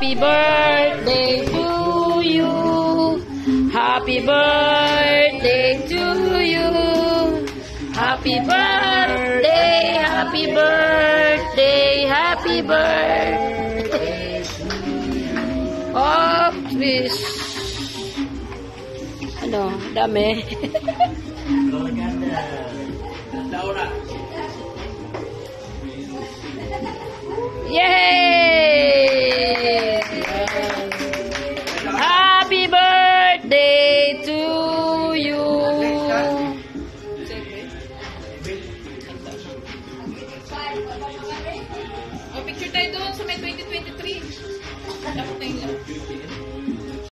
Happy birthday to you. Happy birthday to you. Happy birthday, happy birthday, happy birthday. Oh, please. Ano, dami. Laura. O, picture tayo doon sa May 2023. Dapat na